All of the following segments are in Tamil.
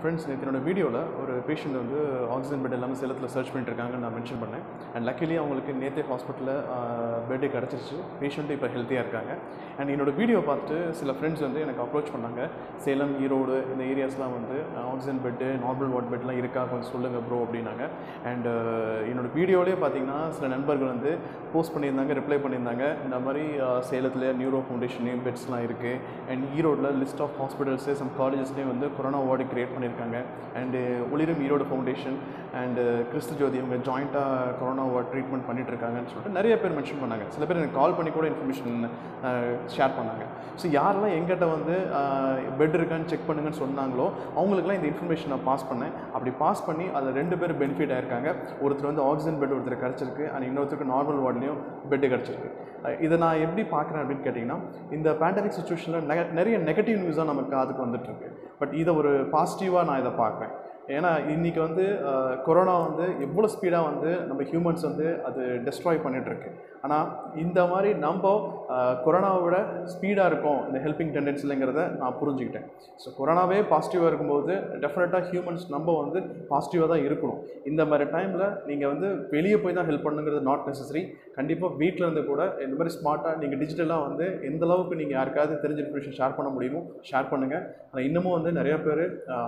ஃப்ரெண்ட்ஸ் நேற்று என்னோட வீடியோவில் ஒரு பேஷண்ட் வந்து ஆக்சிஜன் பெட் இல்லாமல் சேலத்தில் சர்ச் பண்ணிட்டுருக்காங்கன்னு நான் மென்ஷன் பண்ணேன். அண்ட் லக்கிலி அவங்களுக்கு நேற்றே ஹாஸ்பிட்டலில் பெட்டு கிடச்சிருச்சு. பேஷண்ட்டு இப்போ ஹெல்த்தியாக இருக்காங்க. அண்ட் என்னோட வீடியோ பார்த்துட்டு சில ஃப்ரெண்ட்ஸ் வந்து எனக்கு அப்ரோச் பண்ணாங்க. சேலம் ஈரோடு இந்த ஏரியாஸ்லாம் வந்து ஆக்சிஜன் பெட்டு நார்மல் வார்ட் பெட்லாம் இருக்கா? கொஞ்சம் சொல்லுங்கள் ப்ரோ அப்படின்னாங்க. அண்ட் என்னோட வீடியோலேயே பார்த்தீங்கன்னா சில நண்பர்கள் வந்து போஸ்ட் பண்ணியிருந்தாங்க ரிப்ளை பண்ணியிருந்தாங்க. இந்த மாதிரி சேலத்தில் நியூரோ ஃபவுண்டேஷன்லேயும் பெட்ஸ்லாம் இருக்குது அண்ட் ஈரோடில் லிஸ்ட் ஆஃப் ஹாஸ்பிட்டல்ஸு சம் காலேஜஸ்லேயும் வந்து கொரோனா வார்டு கிரியேட் பண்ணியிருக்காங்க. And Olirum Erode foundation and Christu Jyothi இவங்க ஜாயிண்ட்டாக கொரோனா ட்ரீட்மெண்ட் பண்ணிட்டுருக்காங்கன்னு சொல்லிட்டு நிறைய பேர் மென்ஷன் பண்ணாங்க. சில பேர் எனக்கு கால் பண்ணி கூட இன்ஃபர்மேஷன் ஷேர் பண்ணாங்க. ஸோ யாரெல்லாம் எங்கிட்ட வந்து பெட் இருக்கான்னு செக் பண்ணுங்கன்னு சொன்னாங்களோ அவங்களுக்குலாம் இந்த இன்ஃபர்மேஷன் நான் பாஸ் பண்ணேன். அப்படி பாஸ் பண்ணி அதில் ரெண்டு பேர் பெனிஃபிட் ஆயிருக்காங்க. ஒருத்தர் வந்து ஆக்சிஜன் பெட் ஒருத்தர் கிடச்சிருக்கு. அண்ட் இன்னொருத்தருக்கு நார்மல் வார்ட்லேயும் பெட்டு கிடச்சிருக்கு. இதை நான் எப்படி பார்க்குறேன் அப்படின்னு கேட்டிங்கன்னா இந்த பேண்டமிக் சுச்சுவேஷனில் நிறைய நெகட்டிவ் நியூஸாக நமக்கு அதுக்கு வந்துட்டு இருக்கு பட் இதை ஒரு பாசிட்டிவாக நான் இதை பார்க்குறேன். ஏன்னா இன்றைக்கி வந்து கொரோனா வந்து எவ்வளோ ஸ்பீடாக வந்து நம்ம ஹியூமன்ஸ் வந்து அது டெஸ்ட்ராய் பண்ணிகிட்ருக்கு ஆனால் இந்த மாதிரி நம்ம கொரோனாவோட கொரோனாவை விட ஸ்பீடாக இருக்கும் இந்த ஹெல்பிங் டெண்டன்சிலங்கிறத நான் புரிஞ்சுக்கிட்டேன். ஸோ கொரோனாவே பாசிட்டிவாக இருக்கும்போது டெஃபினட்டாக ஹியூமன்ஸ் நம்ம வந்து பாசிட்டிவாக தான் இருக்கணும். இந்த மாதிரி டைமில் நீங்கள் வந்து வெளியே போய் தான் ஹெல்ப் பண்ணுங்கிறது நாட் நெசசரி கண்டிப்பாக வீட்டில் இருந்து கூட இந்த மாதிரி ஸ்மார்ட்டாக நீங்கள் டிஜிட்டலாக வந்து எந்த அளவுக்கு நீங்கள் யாருக்காவது தெரிஞ்ச இன்ஃபர்மேஷன் ஷேர் பண்ண முடியுமோ ஷேர் பண்ணுங்கள் ஆனால் இன்னமும் வந்து நிறையா பேர்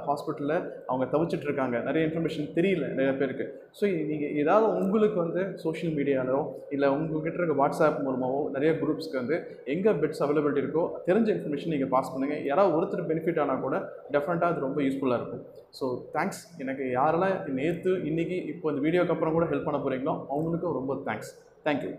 ஹாஸ்பிட்டலில் அவங்க தவிச்சிட்டு இருக்காங்க. நிறைய இன்ஃபர்மேஷன் தெரியல நிறைய பேருக்கு. ஸோ நீங்கள் ஏதாவது உங்களுக்கு வந்து சோஷியல் மீடியாலோ இல்லை உங்கள் உங்ககிட்ட இருக்க வாட்ஸ்அப் மூலமாகவோ நிறைய குரூப்ஸ்க்கு வந்து எங்கே பெட்ஸ் அவைலபிலிட்டி இருக்கோ தெரிஞ்ச இன்ஃபர்மேஷன் நீங்கள் பாஸ் பண்ணுங்கள் யாராவது ஒருத்தர் பெனிஃபிட் ஆனால் கூட டெஃபினட்டாக அது ரொம்ப யூஸ்ஃபுல்லாக இருக்கும். ஸோ தேங்க்ஸ் எனக்கு யாரெல்லாம் நேற்று இன்றைக்கி இப்போ இந்த வீடியோக்கு அப்புறம் கூட ஹெல்ப் பண்ண போகிறீங்களோ அவங்களுக்கும் ரொம்ப தேங்க்ஸ் தேங்க்யூ